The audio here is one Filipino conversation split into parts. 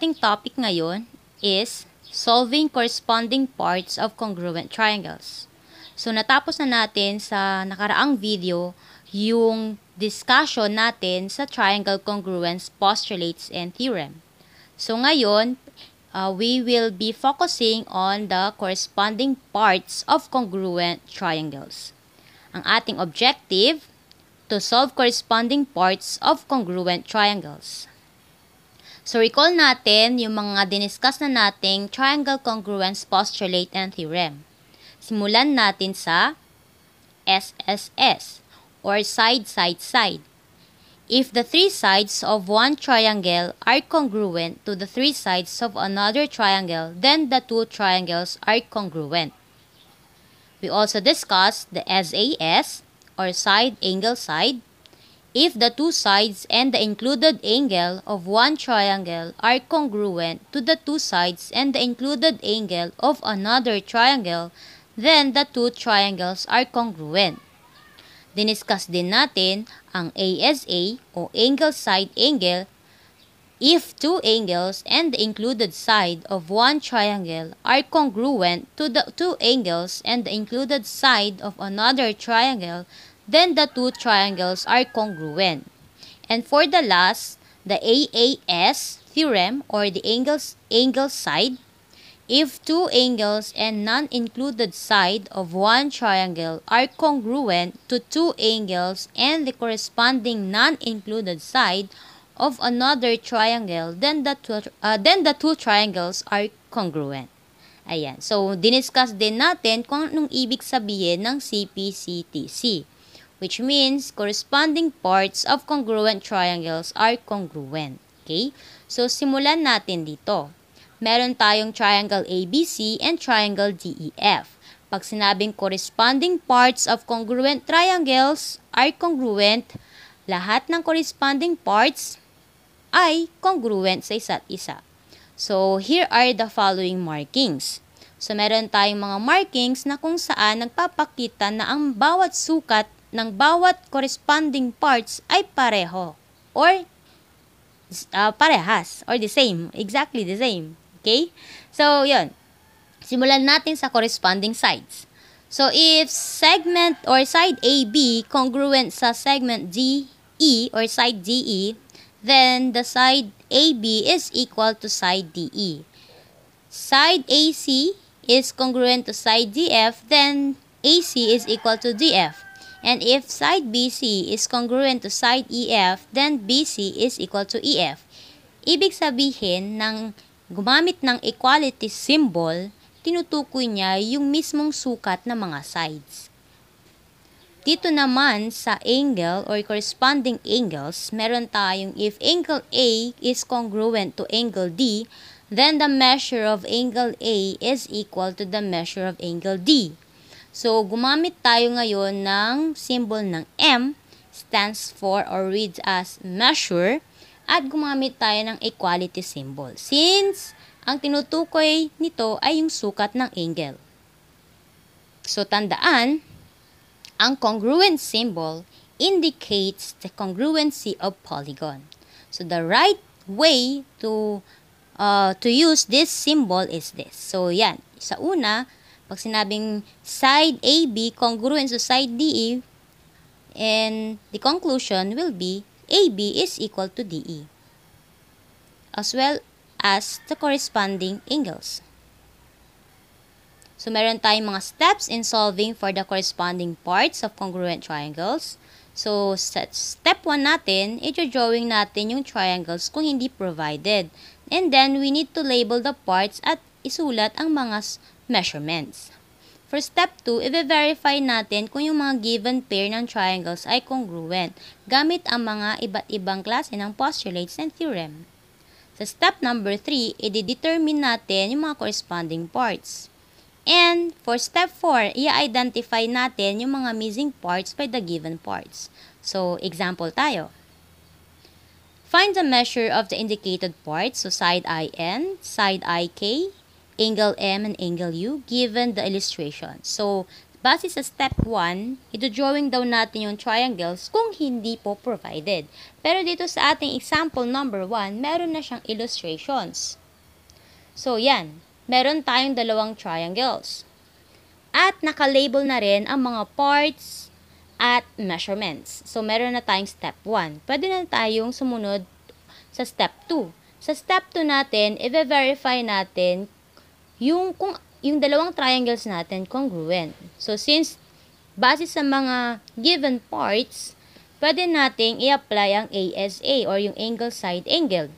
Ating topic ngayon is solving corresponding parts of congruent triangles. So, natapos na natin sa nakaraang video yung discussion natin sa triangle congruence postulates and theorem. So, ngayon, uh, we will be focusing on the corresponding parts of congruent triangles. Ang ating objective, to solve corresponding parts of congruent triangles. So, recall natin yung mga diniscuss na nating triangle congruence postulate and theorem. Simulan natin sa SSS or side, side, side. If the three sides of one triangle are congruent to the three sides of another triangle, then the two triangles are congruent. We also discussed the SAS or side angle side if the two sides and the included angle of one triangle are congruent to the two sides and the included angle of another triangle, then the two triangles are congruent. Diniscuss din natin ang ASA o angle side angle if two angles and the included side of one triangle are congruent to the two angles and the included side of another triangle, then the two triangles are congruent. And for the last, the AAS theorem or the angles angle side, if two angles and non-included side of one triangle are congruent to two angles and the corresponding non-included side of another triangle, then the two, uh, then the two triangles are congruent. Ayan. So, diniscuss din natin kung anong ibig sabihin ng CPCTC which means corresponding parts of congruent triangles are congruent. Okay? So, simulan natin dito. Meron tayong triangle ABC and triangle DEF. Pag sinabing corresponding parts of congruent triangles are congruent, lahat ng corresponding parts ay congruent sa isa't isa. So, here are the following markings. So, meron tayong mga markings na kung saan nagpapakita na ang bawat sukat ng bawat corresponding parts ay pareho or uh, parehas or the same, exactly the same. Okay? So, yun. Simulan natin sa corresponding sides. So, if segment or side AB congruent sa segment DE or side DE, then the side AB is equal to side DE. Side AC is congruent to side DF, then AC is equal to DF. And if side BC is congruent to side EF, then BC is equal to EF. Ibig sabihin ng gumamit ng equality symbol, tinutukoy niya yung mismong sukat ng mga sides. Dito naman sa angle or corresponding angles, meron tayong if angle A is congruent to angle D, then the measure of angle A is equal to the measure of angle D. So, gumamit tayo ngayon ng symbol ng M, stands for or reads as measure, at gumamit tayo ng equality symbol. Since, ang tinutukoy nito ay yung sukat ng angle. So, tandaan, ang congruent symbol indicates the congruency of polygon. So, the right way to uh, to use this symbol is this. So, yan. Sa una, pag sinabing side AB congruent to side DE, and the conclusion will be AB is equal to DE, as well as the corresponding angles. So, meron tayong mga steps in solving for the corresponding parts of congruent triangles. So, step 1 natin, i-drawing natin yung triangles kung hindi provided. And then, we need to label the parts at isulat ang mga measurements. For step 2, i-verify natin kung yung mga given pair ng triangles ay congruent gamit ang mga iba't ibang klase ng postulates and theorem. Sa step number 3, i-determine natin yung mga corresponding parts. And for step 4, i-identify natin yung mga missing parts by the given parts. So, example tayo. Find the measure of the indicated parts, so side IN, side IK, angle M and angle U given the illustration. So, base sa step 1, ito-drawing daw natin yung triangles kung hindi po provided. Pero dito sa ating example number 1, meron na siyang illustrations. So, yan. Meron tayong dalawang triangles. At nakalabel na rin ang mga parts at measurements. So, meron na tayong step 1. Pwede na tayong sumunod sa step 2. Sa step 2 natin, i-verify natin yung kung yung dalawang triangles natin congruent. So, since base sa mga given parts, pwede nating i-apply ang ASA or yung angle side angle.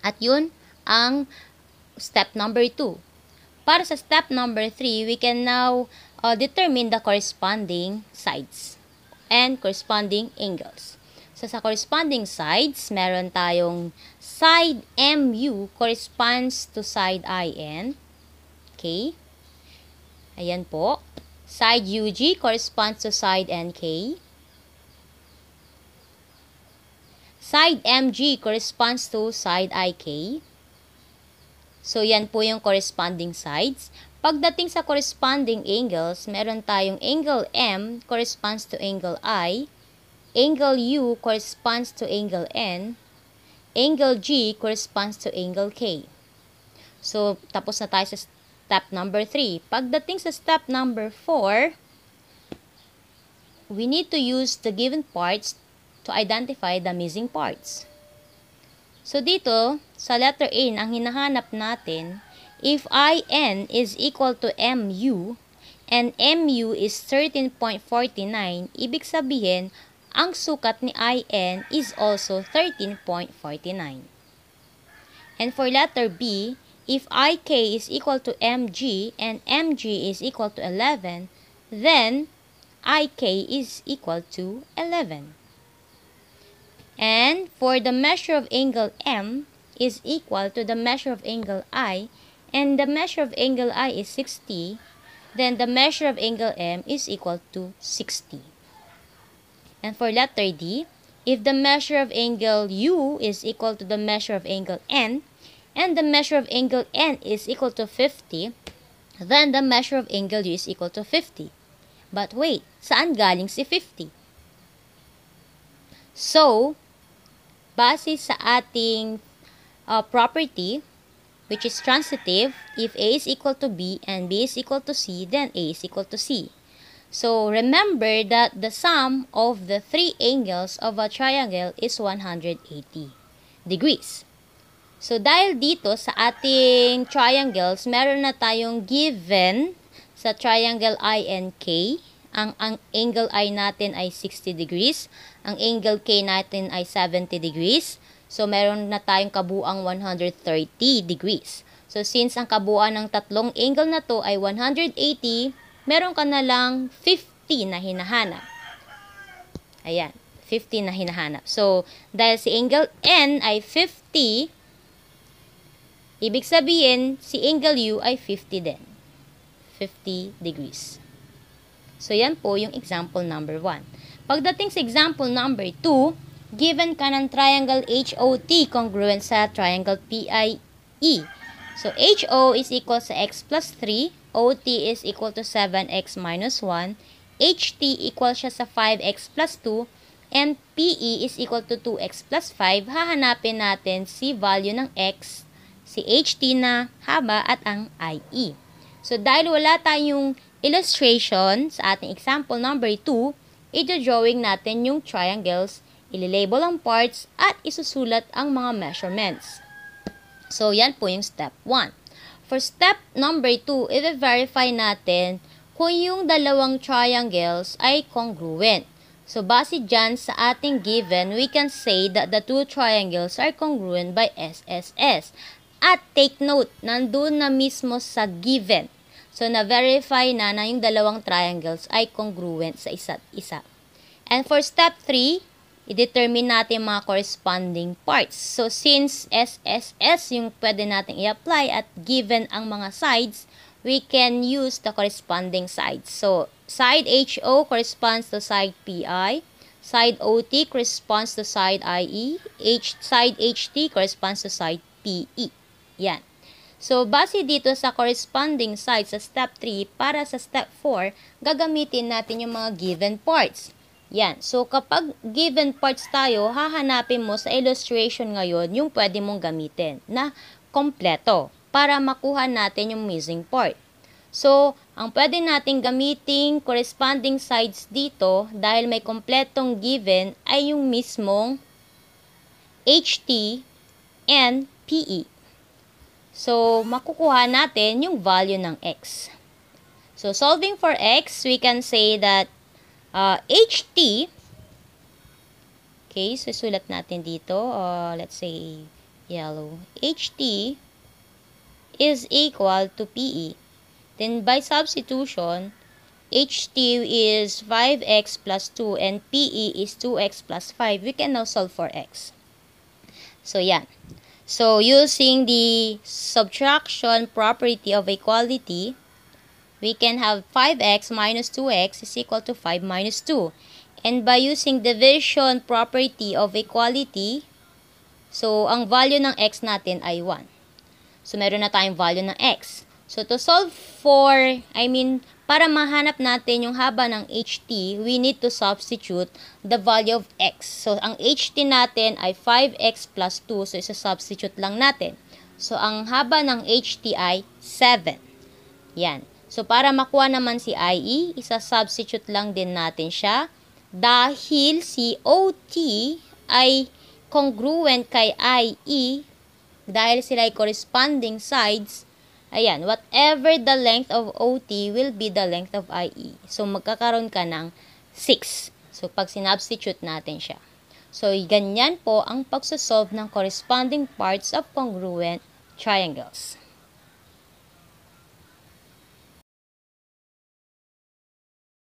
At yun ang step number 2. Para sa step number 3, we can now uh, determine the corresponding sides and corresponding angles. So, sa corresponding sides, meron tayong side MU corresponds to side IN NK. Ayan po. Side UG corresponds to side NK. Side MG corresponds to side IK. So, yan po yung corresponding sides. Pagdating sa corresponding angles, meron tayong angle M corresponds to angle I, angle U corresponds to angle N, angle G corresponds to angle K. So, tapos na tayo sa step number 3. Pagdating sa step number 4, we need to use the given parts to identify the missing parts. So dito, sa letter A, ang hinahanap natin, if IN is equal to MU, and MU is 13.49, ibig sabihin, ang sukat ni IN is also 13.49. And for letter B, if ik is equal to mg and mg is equal to 11, then ik is equal to 11. And for the measure of angle m is equal to the measure of angle i, and the measure of angle i is 60, then the measure of angle m is equal to 60. And for letter D, if the measure of angle u is equal to the measure of angle n, and the measure of angle N is equal to 50, then the measure of angle U is equal to 50. But wait, saan galing si 50? So, base sa ating uh, property, which is transitive, if A is equal to B and B is equal to C, then A is equal to C. So, remember that the sum of the three angles of a triangle is 180 degrees. So, dahil dito sa ating triangles, meron na tayong given sa triangle I and K. Ang, ang angle I natin ay 60 degrees. Ang angle K natin ay 70 degrees. So, meron na tayong kabuang 130 degrees. So, since ang kabuuan ng tatlong angle na to ay 180, meron ka na lang 50 na hinahanap. Ayan, 50 na hinahanap. So, dahil si angle N ay 50, Ibig sabihin, si angle U ay 50 din. 50 degrees. So, yan po yung example number 1. Pagdating sa example number 2, given ka ng triangle HOT congruent sa triangle PIE. So, HO is equal sa x plus 3, OT is equal to 7x minus 1, HT equal siya sa 5x plus 2, and PE is equal to 2x plus 5, hahanapin natin si value ng x si HT na haba at ang IE. So, dahil wala tayong illustration sa ating example number 2, ito-drawing natin yung triangles, ililabel ang parts, at isusulat ang mga measurements. So, yan po yung step 1. For step number 2, i-verify natin kung yung dalawang triangles ay congruent. So, base dyan sa ating given, we can say that the two triangles are congruent by SSS. At take note, nandun na mismo sa given. So, na-verify na na yung dalawang triangles ay congruent sa isa't isa. And for step 3, i-determine natin mga corresponding parts. So, since SSS yung pwede natin i-apply at given ang mga sides, we can use the corresponding sides. So, side HO corresponds to side PI, side OT corresponds to side IE, H, side HT corresponds to side PE. Yan. So, base dito sa corresponding sides sa step 3, para sa step 4, gagamitin natin yung mga given parts. Yan. So, kapag given parts tayo, hahanapin mo sa illustration ngayon yung pwede mong gamitin na kompleto para makuha natin yung missing part. So, ang pwede nating gamiting corresponding sides dito dahil may kompletong given ay yung mismong HT and PE. So, makukuha natin yung value ng x. So, solving for x, we can say that uh, ht, okay, so sulat natin dito, uh, let's say yellow, ht is equal to pe. Then, by substitution, ht is 5x plus 2 and pe is 2x plus 5. We can now solve for x. So, yan. So, using the subtraction property of equality, we can have 5x minus 2x is equal to 5 minus 2. And by using division property of equality, so, ang value ng x natin ay 1. So, meron na tayong value ng x. So, to solve for, I mean, para mahanap natin yung haba ng ht, we need to substitute the value of x. So, ang ht natin ay 5x plus 2. So, isa-substitute lang natin. So, ang haba ng ht ay 7. Yan. So, para makuha naman si IE, isa-substitute lang din natin siya. Dahil si OT ay congruent kay IE, dahil sila ay corresponding sides, Ayan, whatever the length of OT will be the length of IE. So, magkakaroon ka ng 6. So, pag sinubstitute natin siya. So, ganyan po ang pagsosolve ng corresponding parts of congruent triangles.